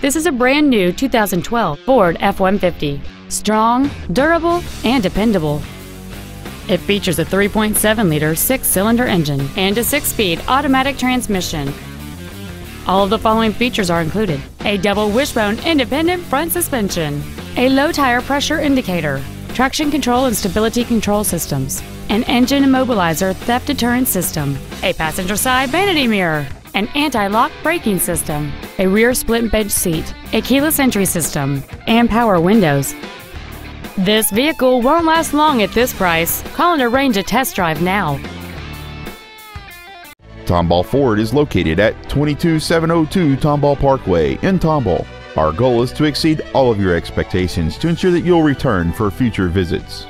This is a brand new 2012 Ford F-150. Strong, durable, and dependable. It features a 3.7-liter six-cylinder engine and a six-speed automatic transmission. All of the following features are included. A double wishbone independent front suspension, a low tire pressure indicator, traction control and stability control systems, an engine immobilizer theft deterrent system, a passenger side vanity mirror, an anti-lock braking system, a rear split bench seat, a keyless entry system, and power windows. This vehicle won't last long at this price. Call and arrange a test drive now. Tomball Ford is located at 22702 Tomball Parkway in Tomball. Our goal is to exceed all of your expectations to ensure that you'll return for future visits.